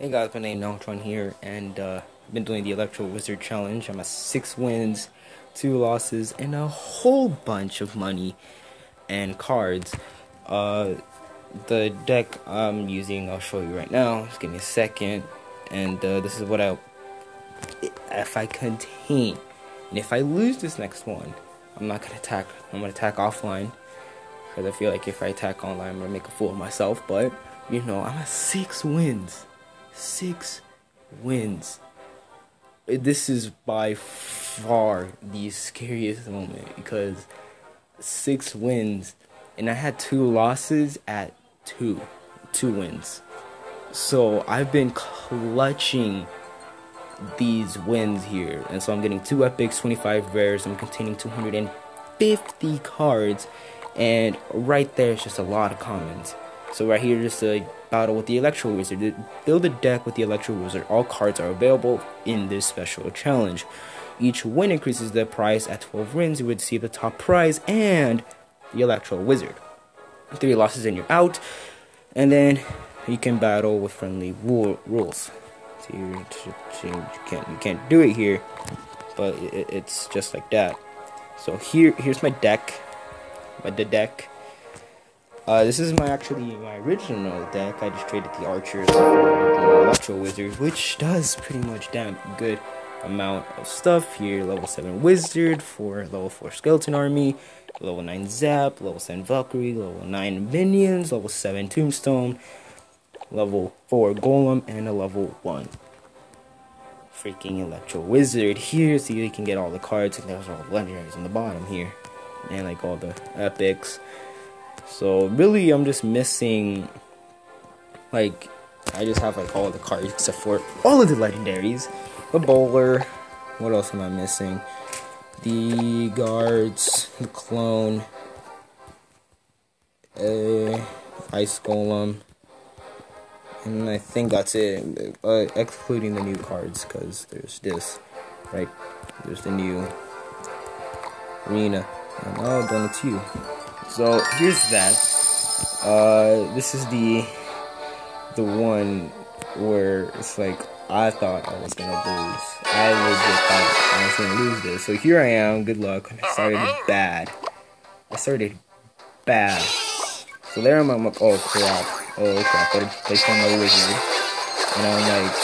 Hey guys, my name is Neltron here, and uh, I've been doing the Electro Wizard Challenge. I'm at six wins, two losses, and a whole bunch of money and cards. Uh, the deck I'm using, I'll show you right now. Just give me a second, and uh, this is what I. If I contain, and if I lose this next one, I'm not gonna attack. I'm gonna attack offline because I feel like if I attack online, I'm gonna make a fool of myself. But you know, I'm at six wins six wins. This is by far the scariest moment because six wins, and I had two losses at two, two wins. So I've been clutching these wins here, and so I'm getting two epics, 25 rares. I'm containing 250 cards, and right there is just a lot of commons. So right here, just a battle with the Electro Wizard. Build a deck with the Electro Wizard. All cards are available in this special challenge. Each win increases the prize at 12 wins. You would see the top prize and the Electro Wizard. Three losses and you're out. And then you can battle with friendly rules. So you, can't you can't do it here, but it, it's just like that. So here here's my deck, my the deck. Uh, this is my actually my original deck. I just traded the archers for the electro wizard, which does pretty much damn good amount of stuff here. Level 7 wizard for level 4 skeleton army, level 9 zap, level 7 valkyrie, level 9 minions, level 7 tombstone, level 4 golem, and a level 1 freaking electro wizard here. So you can get all the cards, and there's all the legendaries on the bottom here, and like all the epics. So really, I'm just missing, like, I just have like all the cards except for all of the legendaries. The bowler. What else am I missing? The guards, the clone, uh, ice golem, and I think that's it. Uh, excluding the new cards, because there's this, right? There's the new arena. And I'll done it to you. So here's that. Uh, this is the the one where it's like I thought I was gonna lose. I legit thought I was gonna lose this. So here I am. Good luck. I started bad. I started bad. So there I'm. I'm like, oh crap. Oh crap. I placed on my wizard, and I'm like,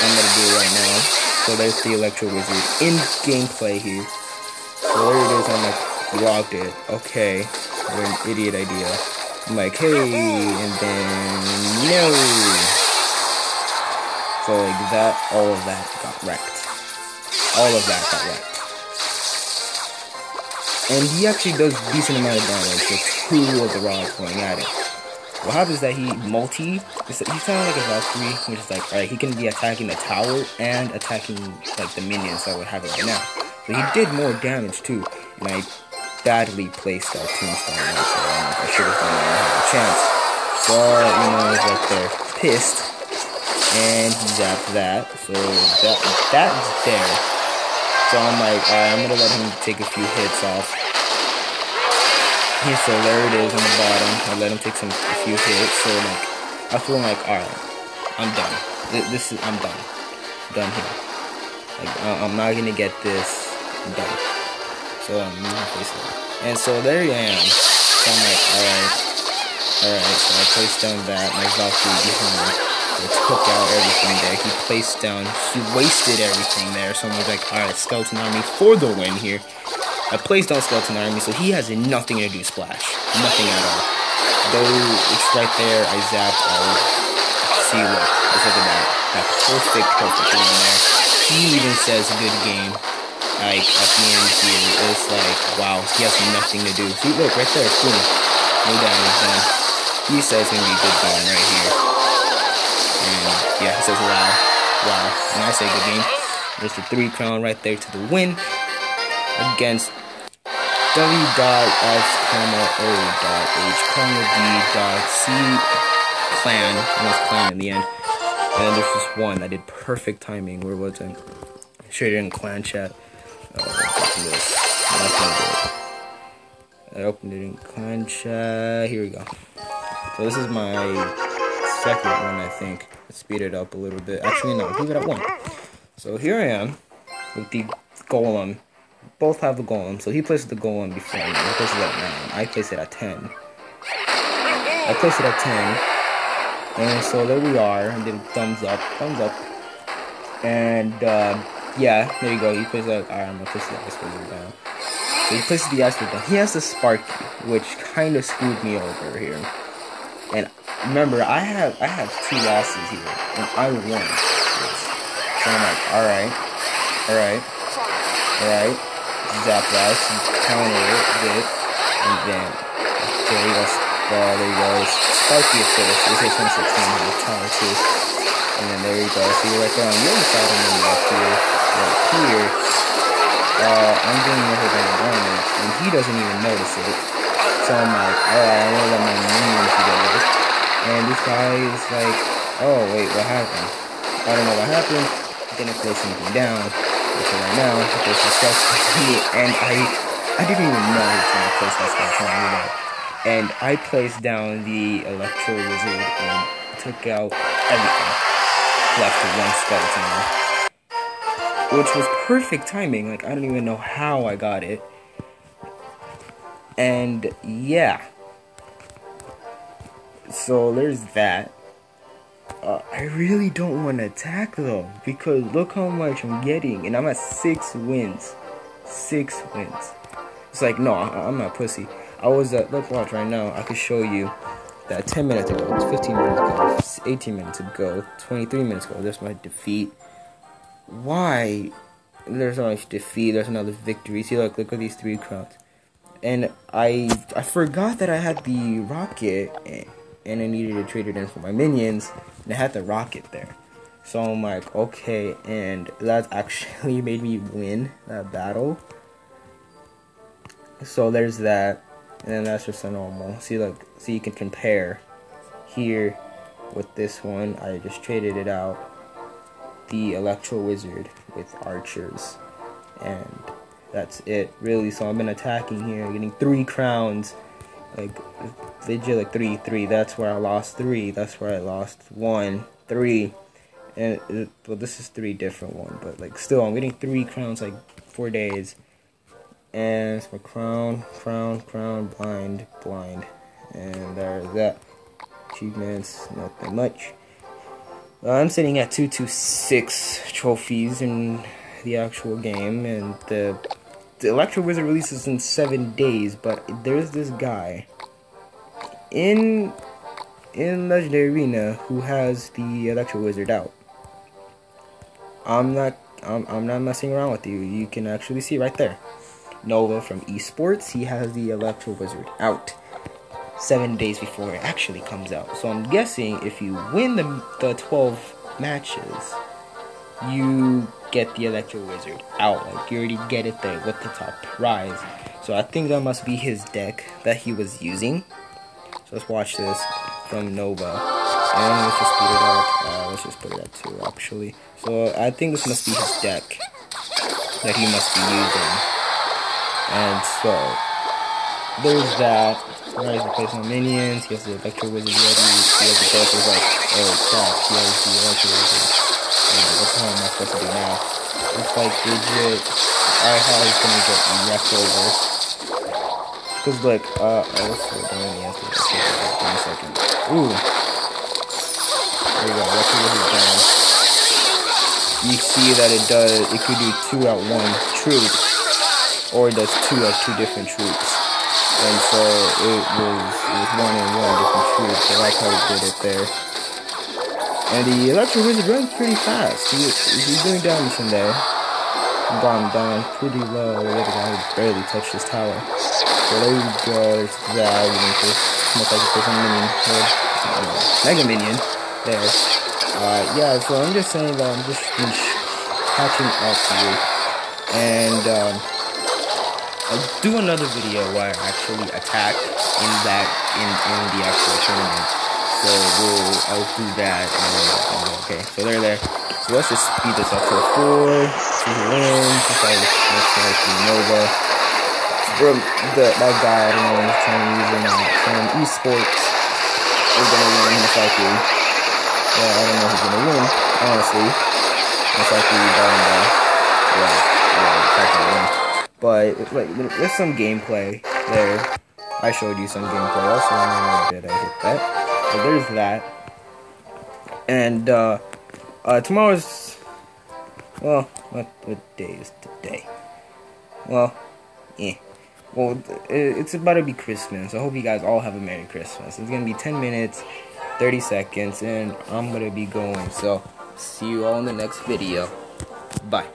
I'm gonna do it right now. So there's the electro wizard in gameplay here. So there it is. I'm like logged it. Okay. What an idiot idea. I'm like, hey, and then no. So like that, all of that got wrecked. All of that got wrecked. And he actually does decent amount of damage with two of the rods going at it. What happens is that he multi, he's kind of like a Valkyrie, which is like, alright, he can be attacking the tower and attacking like the minions that would have it right now. But he did more damage too, I badly placed that tombstone right there. I should have done. I had a chance. So, you know, he's right there pissed. And zapped that. So that that's there. So I'm like, alright, I'm gonna let him take a few hits off. So there it is on the bottom. I let him take some a few hits. So like, I feel like, alright, I'm done. This is, I'm done. Done here. Like, uh, I'm not gonna get this. I'm done. So I'm facing And so there I am. So I'm like, alright. Alright, so I placed down that, my Valkyrie behind. I took out everything there. He placed down, he wasted everything there. So I was like, alright, Skeleton Army for the win here. I placed down Skeleton Army, so he has nothing to do splash. Nothing at all. Though it's right there, I zapped all See, look, look at that. That perfect, perfect one there. He even says good game like the end here, it's like, wow, he has nothing to do. See, look, right there, boom, no damage done. He says gonna be good game right here. And yeah, he says wow, wow, and I say good game. There's the three crown right there to the win against W dot F comma O dot H comma D dot C clan, almost clan in the end. And then there's just one that did perfect timing. Where was it? Straight in clan chat. Oh, I opened it in clan chat. Here we go. So this is my second one, I think. Let's speed it up a little bit. Actually, no, leave it at one. So here I am with the golem. Both have the golem. So he places the golem before me. He places it at 9. I place it at 10. I place it at 10. And so there we are. I did thumbs up. Thumbs up. And, uh, yeah, there you go. He places it. Alright, I'm gonna place the ice down. So he places the ice down. He has the sparky, which kind of screwed me over here. And remember, I have I have two losses here, and I won. So I'm like, all right, all right, all right. Zap Blast, counter it, and then there you go. Uh, there you go. Sparky of course. This is 2016. With counter too. And then there you go. So you're right there on the other side, and then right here, right here. Uh, I'm doing a whole bunch of and he doesn't even notice it. So I'm like, alright, I'm gonna let my minions it. And this guy is like, oh wait, what happened? I don't know what happened. i Didn't place anything down. So right now, there's a stuff and I I didn't even know he was gonna place that stuff on me And I placed down the Electro Wizard and took out everything. Left with one skeleton Which was perfect timing. Like I don't even know how I got it. And yeah. So there's that. Uh, I really don't want to attack though, because look how much I'm getting, and I'm at six wins. Six wins. It's like, no, I, am not pussy. I was at, look, watch right now, I could show you that 10 minutes ago, 15 minutes ago, 18 minutes ago, 23 minutes ago, there's my defeat. Why? There's another defeat, there's another victory. See, look, look at these three crowns and I I forgot that I had the rocket eh, and I needed to trade it in for my minions and I had the rocket there. So I'm like, okay, and that actually made me win that battle. So there's that, and then that's just a normal. See, like, so you can compare here with this one. I just traded it out, the Electro Wizard with archers, and that's it, really. So I've been attacking here, getting three crowns, like legit like three, three. That's where I lost three. That's where I lost one, three, and it, well, this is three different one, but like still, I'm getting three crowns like four days. And it's my crown, crown, crown, blind, blind, and there's that. Achievements, nothing much. Uh, I'm sitting at 226 trophies in the actual game, and the the Electro Wizard releases in seven days, but there's this guy in in Legendary Arena who has the Electro Wizard out. I'm not I'm, I'm not messing around with you. You can actually see right there. Nova from Esports, he has the Electro Wizard out seven days before it actually comes out. So I'm guessing if you win the, the 12 matches, you get the Electro Wizard out. Like, you already get it there with the top prize. So I think that must be his deck that he was using. So let's watch this from Nova. And let's just speed it up. Uh, let's just put it at 2, actually. So I think this must be his deck that he must be using. And so, there's that. He plays some minions. He has the Electro Wizard ready. He has the deck. It's like, oh crap, he has the Electro Wizard what the hell am I supposed to do now? It's like legit, I how he's gonna get wrecked over. Cause look, uh, oh, what's the doing the answer? Okay, give me a second. Ooh. There you go, let's see what he's doing. You see that it does, it could do two at one troop, or it does two at two different troops. And so it was, it was one and one different troops, I like how he did it there. And the Electro Wizard runs pretty fast. He, he's doing damage in there. Gone down pretty low. The guy barely touched his tower. So there you go. There's that. You know, this like there's a minion. Uh, mega minion. There. Uh, yeah, so I'm just saying that I'm just catching up to you. And, um, I'll do another video where I actually attack in that, in, in the actual tournament. So we'll, I'll do that. And, okay, so they're there. So let's just speed this up to a four. Wins. Just like, let's like Nova. From the, that guy, I don't know, he's trying to use him from esports. We're gonna win most likely. Well, I don't know who's gonna win, honestly. Most likely Darren Guy. Yeah, yeah, technically win. But like, there's some gameplay there. I showed you some gameplay. Also, I did I hit that? So there's that. And uh, uh, tomorrow's well, what what day is today? Well, yeah. Well, it's about to be Christmas. I hope you guys all have a Merry Christmas. It's gonna be 10 minutes, 30 seconds, and I'm gonna be going. So, see you all in the next video. Bye.